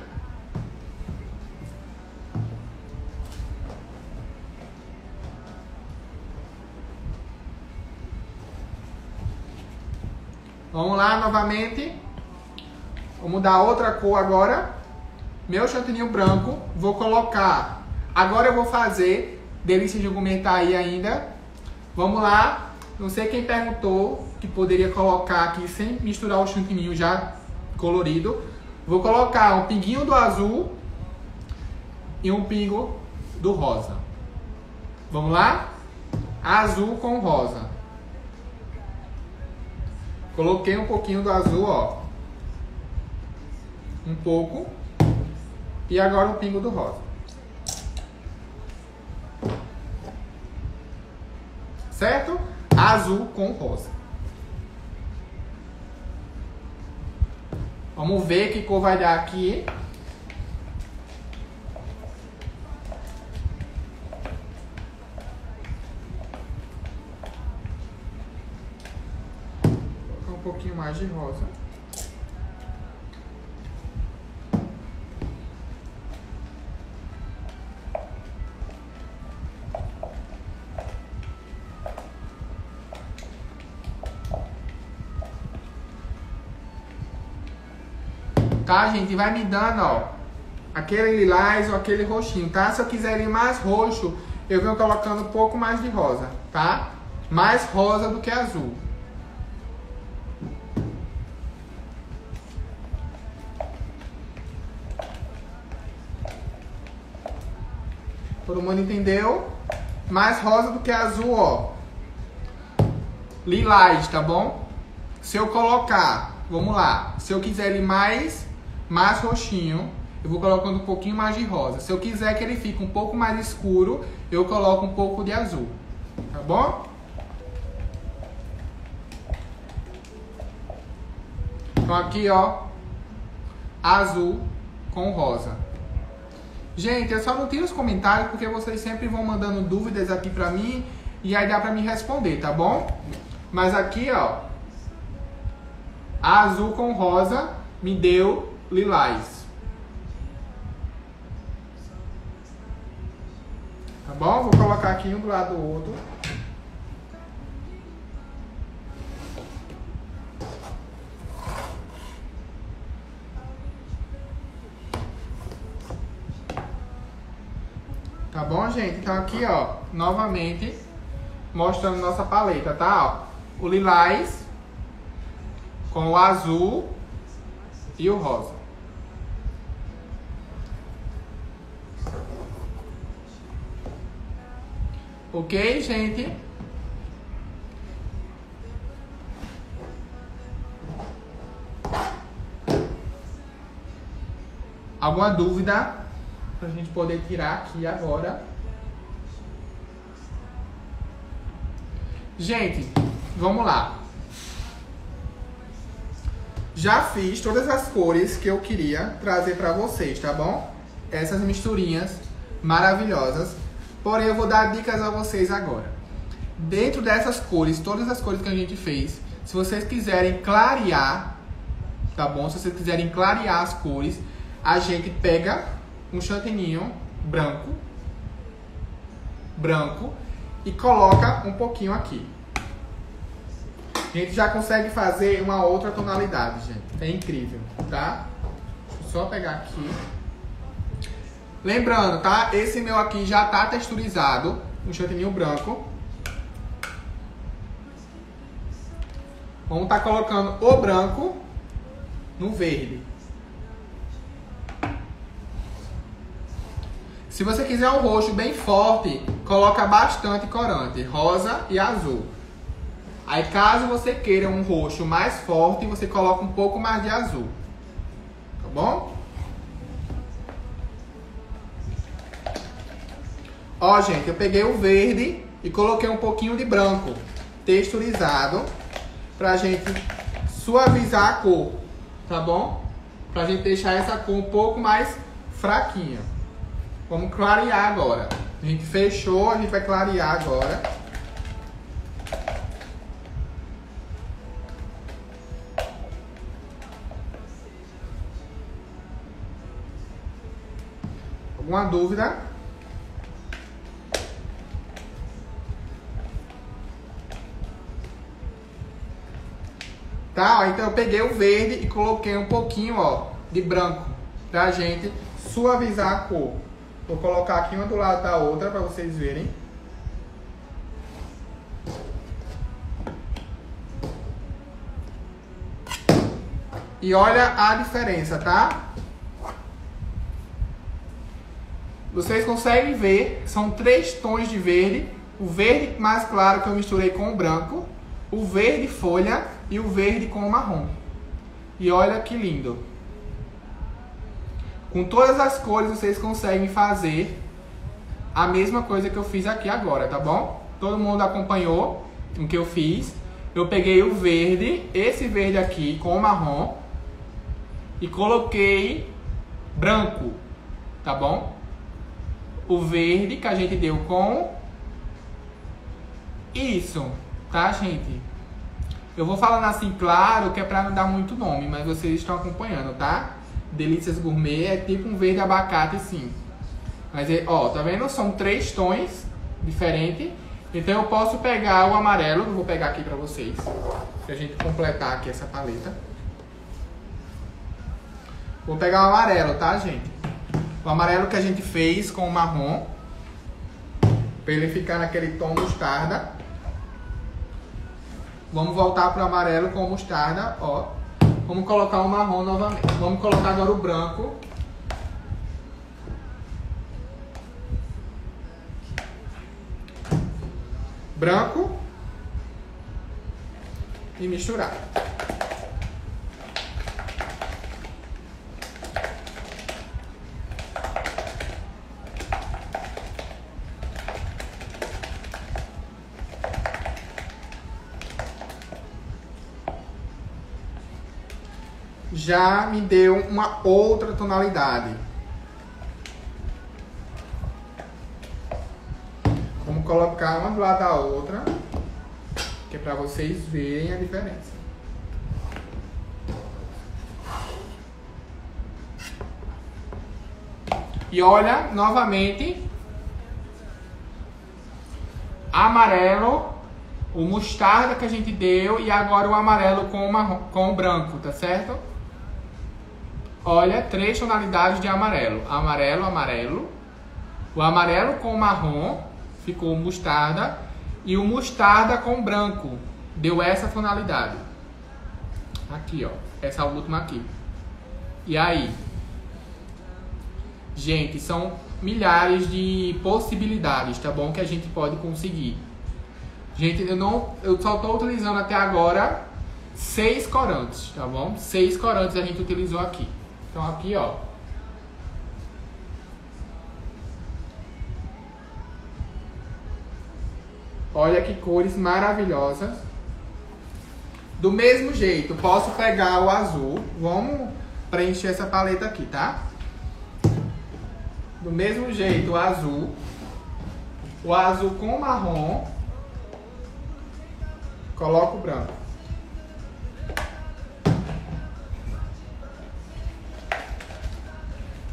Vamos lá novamente. Vou mudar outra cor agora. Meu chantininho branco. Vou colocar. Agora eu vou fazer. Delícia de tá aí ainda. Vamos lá. Não sei quem perguntou que poderia colocar aqui sem misturar o chantininho já colorido. Vou colocar um pinguinho do azul e um pingo do rosa. Vamos lá? Azul com rosa. Coloquei um pouquinho do azul, ó um pouco. E agora um pingo do rosa. Certo? Azul com rosa. Vamos ver que cor vai dar aqui. Um pouquinho mais de rosa. Tá, gente? Vai me dando, ó, aquele lilás ou aquele roxinho, tá? Se eu quiser ir mais roxo, eu venho colocando um pouco mais de rosa, tá? Mais rosa do que azul. Todo mundo entendeu? Mais rosa do que azul, ó. Lilás, tá bom? Se eu colocar, vamos lá. Se eu quiser ele mais, mais roxinho, eu vou colocando um pouquinho mais de rosa. Se eu quiser que ele fique um pouco mais escuro, eu coloco um pouco de azul. Tá bom? Então aqui, ó, azul com rosa. Gente, eu só não tiro os comentários porque vocês sempre vão mandando dúvidas aqui pra mim e aí dá pra me responder, tá bom? Mas aqui, ó, azul com rosa me deu lilás. Tá bom? Vou colocar aqui um do lado do outro. Tá bom, gente? Então aqui, ó, novamente, mostrando nossa paleta, tá? Ó, o lilás com o azul e o rosa. Ok, gente? Alguma dúvida? para a gente poder tirar aqui agora. Gente, vamos lá. Já fiz todas as cores que eu queria trazer para vocês, tá bom? Essas misturinhas maravilhosas. Porém, eu vou dar dicas a vocês agora. Dentro dessas cores, todas as cores que a gente fez, se vocês quiserem clarear, tá bom? Se vocês quiserem clarear as cores, a gente pega um chantininho branco, branco, e coloca um pouquinho aqui. A gente já consegue fazer uma outra tonalidade, gente. É incrível, tá? Deixa eu só pegar aqui. Lembrando, tá? Esse meu aqui já tá texturizado, um chantininho branco. Vamos tá colocando o branco no verde. Se você quiser um roxo bem forte, coloca bastante corante, rosa e azul. Aí caso você queira um roxo mais forte, você coloca um pouco mais de azul. Tá bom? Ó, gente, eu peguei o verde e coloquei um pouquinho de branco texturizado pra gente suavizar a cor, tá bom? Pra gente deixar essa cor um pouco mais fraquinha. Vamos clarear agora. A gente fechou, a gente vai clarear agora. Alguma dúvida? Tá, então eu peguei o verde e coloquei um pouquinho, ó, de branco pra gente suavizar a cor. Vou colocar aqui uma do lado da outra para vocês verem. E olha a diferença, tá? Vocês conseguem ver, são três tons de verde. O verde mais claro que eu misturei com o branco, o verde folha e o verde com o marrom. E olha que lindo. Com todas as cores vocês conseguem fazer a mesma coisa que eu fiz aqui agora, tá bom? Todo mundo acompanhou o que eu fiz. Eu peguei o verde, esse verde aqui com o marrom e coloquei branco, tá bom? O verde que a gente deu com isso, tá, gente? Eu vou falando assim claro, que é pra não dar muito nome, mas vocês estão acompanhando, tá? Delícias Gourmet é tipo um verde abacate, sim. Mas, é, ó, tá vendo? São três tons diferentes. Então eu posso pegar o amarelo, vou pegar aqui pra vocês. Pra gente completar aqui essa paleta. Vou pegar o amarelo, tá, gente? O amarelo que a gente fez com o marrom. Pra ele ficar naquele tom mostarda. Vamos voltar pro amarelo com mostarda, ó. Vamos colocar o marrom novamente. Vamos colocar agora o branco. Branco. E misturar. Já me deu uma outra tonalidade. Vamos colocar uma do lado da outra, que é para vocês verem a diferença. E olha, novamente, amarelo, o mostarda que a gente deu e agora o amarelo com o, marrom, com o branco, tá certo? Olha, três tonalidades de amarelo. Amarelo, amarelo. O amarelo com marrom ficou mostarda. E o mostarda com branco deu essa tonalidade. Aqui, ó. Essa última aqui. E aí? Gente, são milhares de possibilidades, tá bom? Que a gente pode conseguir. Gente, eu não, eu só estou utilizando até agora seis corantes, tá bom? Seis corantes a gente utilizou aqui. Então aqui, ó. Olha que cores maravilhosas. Do mesmo jeito, posso pegar o azul. Vamos preencher essa paleta aqui, tá? Do mesmo jeito, o azul. O azul com marrom. Coloco o branco.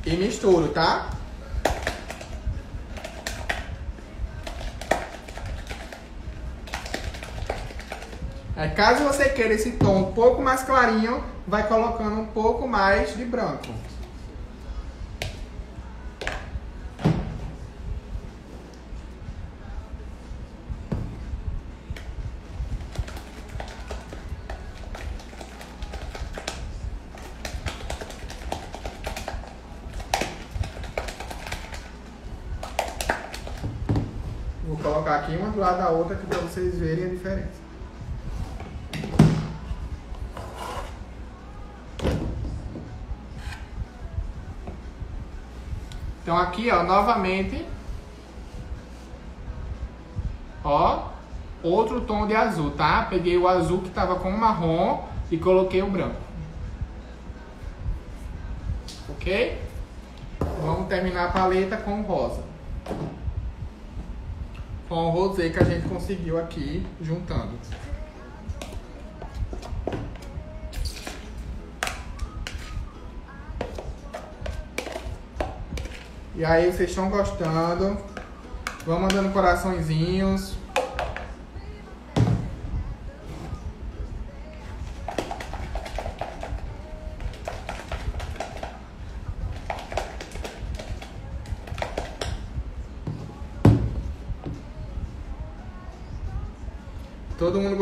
E misturo, tá? Aí, caso você queira esse tom um pouco mais clarinho, vai colocando um pouco mais de branco. Do lado da outra aqui para vocês verem a diferença. Então aqui, ó, novamente, ó, outro tom de azul, tá? Peguei o azul que tava com o marrom e coloquei o branco. Ok? Vamos terminar a paleta com rosa com o rosé que a gente conseguiu aqui juntando. E aí, vocês estão gostando? Vão mandando coraçõezinhos.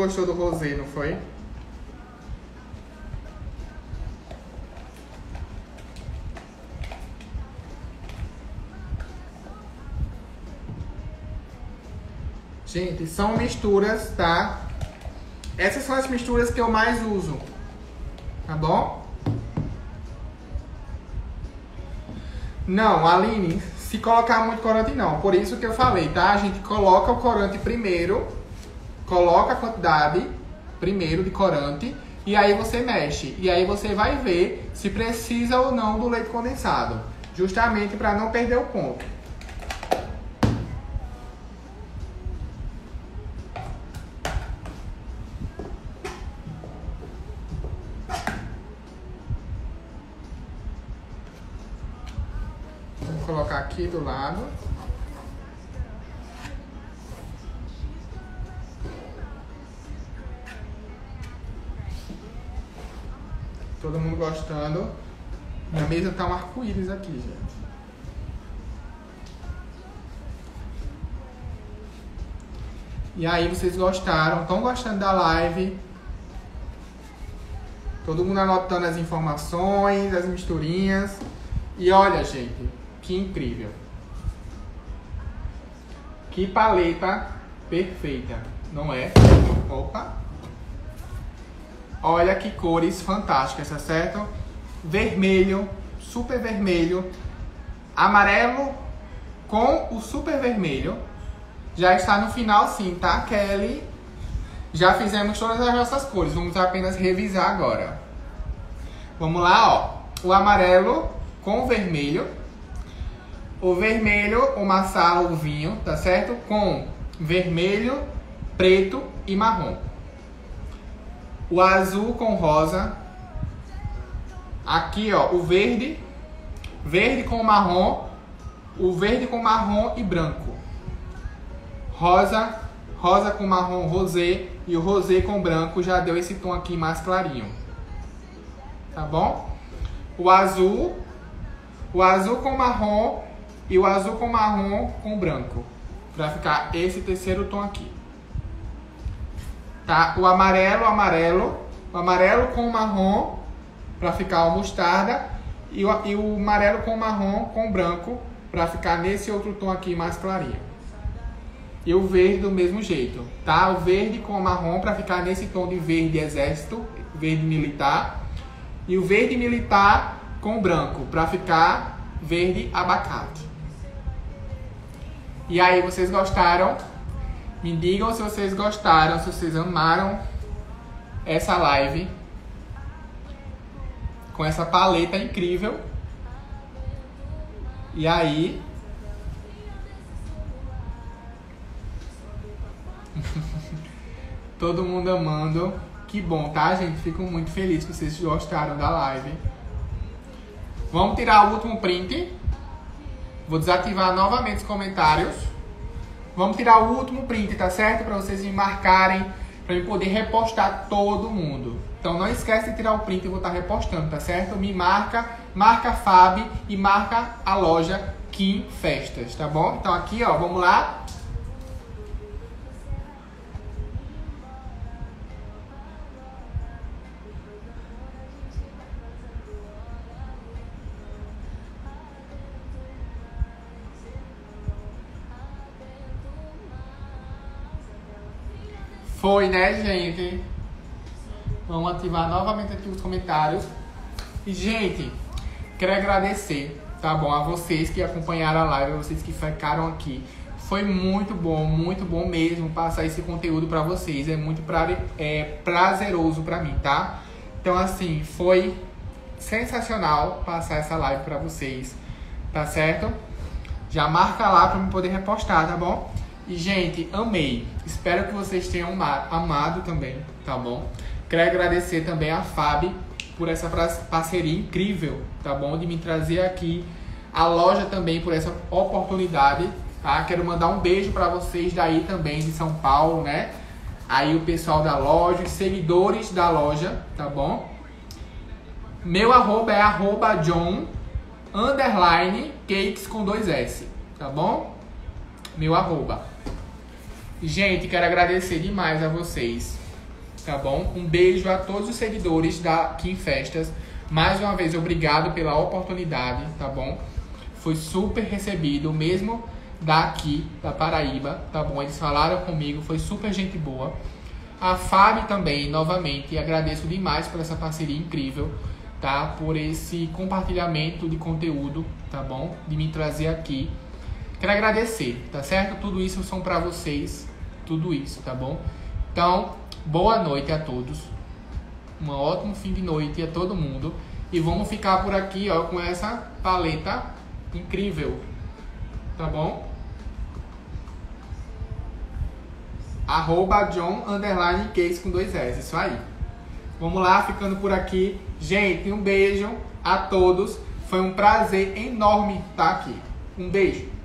Gostou do rosé, não foi? Gente, são misturas, tá? Essas são as misturas que eu mais uso. Tá bom? Não, Aline, se colocar muito corante não. Por isso que eu falei, tá? A gente coloca o corante primeiro coloca a quantidade primeiro de corante e aí você mexe. E aí você vai ver se precisa ou não do leite condensado, justamente para não perder o ponto. Vamos colocar aqui do lado. Todo mundo gostando. Minha mesa tá um arco-íris aqui, gente. E aí, vocês gostaram? Estão gostando da live? Todo mundo anotando as informações, as misturinhas. E olha, gente, que incrível. Que paleta perfeita, não é? Opa! Olha que cores fantásticas, tá certo? Vermelho, super vermelho, amarelo com o super vermelho. Já está no final sim, tá, Kelly? Já fizemos todas as nossas cores, vamos apenas revisar agora. Vamos lá, ó. O amarelo com o vermelho. O vermelho, o maçã, o vinho, tá certo? Com vermelho, preto e marrom. O azul com rosa. Aqui, ó, o verde. Verde com marrom. O verde com marrom e branco. Rosa, rosa com marrom rosé. E o rosé com branco já deu esse tom aqui mais clarinho. Tá bom? O azul. O azul com marrom. E o azul com marrom com branco. Pra ficar esse terceiro tom aqui tá? O amarelo, amarelo, o amarelo com o marrom para ficar o mostarda e o, e o amarelo com o marrom com o branco para ficar nesse outro tom aqui mais clarinho. E o verde do mesmo jeito, tá? O verde com o marrom para ficar nesse tom de verde exército, verde militar. E o verde militar com o branco para ficar verde abacate. E aí, vocês gostaram? Me digam se vocês gostaram, se vocês amaram essa live com essa paleta incrível. E aí, todo mundo amando. Que bom, tá, gente? Fico muito feliz que vocês gostaram da live. Vamos tirar o último print. Vou desativar novamente os comentários. Vamos tirar o último print, tá certo? Para vocês me marcarem, para eu poder repostar todo mundo. Então não esquece de tirar o print, eu vou estar tá repostando, tá certo? Me marca, marca Fab e marca a loja Kim Festas, tá bom? Então aqui, ó, vamos lá. Foi, né, gente? Vamos ativar novamente aqui os comentários. E, gente, quero agradecer, tá bom? A vocês que acompanharam a live, a vocês que ficaram aqui. Foi muito bom, muito bom mesmo passar esse conteúdo para vocês. É muito pra, é, prazeroso para mim, tá? Então, assim, foi sensacional passar essa live para vocês, tá certo? Já marca lá para eu poder repostar, tá bom? E, gente, amei. Espero que vocês tenham amado também, tá bom? Quero agradecer também a Fab por essa parceria incrível, tá bom? De me trazer aqui. A loja também por essa oportunidade, tá? Quero mandar um beijo para vocês daí também de São Paulo, né? Aí o pessoal da loja, os seguidores da loja, tá bom? Meu arroba é arroba John underline cakes com dois S, tá bom? Meu arroba. Gente, quero agradecer demais a vocês, tá bom? Um beijo a todos os seguidores da Kim Festas. Mais uma vez, obrigado pela oportunidade, tá bom? Foi super recebido, mesmo daqui, da Paraíba, tá bom? Eles falaram comigo, foi super gente boa. A Fábio também, novamente, agradeço demais por essa parceria incrível, tá? Por esse compartilhamento de conteúdo, tá bom? De me trazer aqui. Quero agradecer, tá certo? Tudo isso são para vocês, tudo isso, tá bom? Então, boa noite a todos. Um ótimo fim de noite a todo mundo. E vamos ficar por aqui, ó, com essa paleta incrível. Tá bom? Arroba John underline case com dois S. Isso aí. Vamos lá, ficando por aqui. Gente, um beijo a todos. Foi um prazer enorme estar aqui. Um beijo.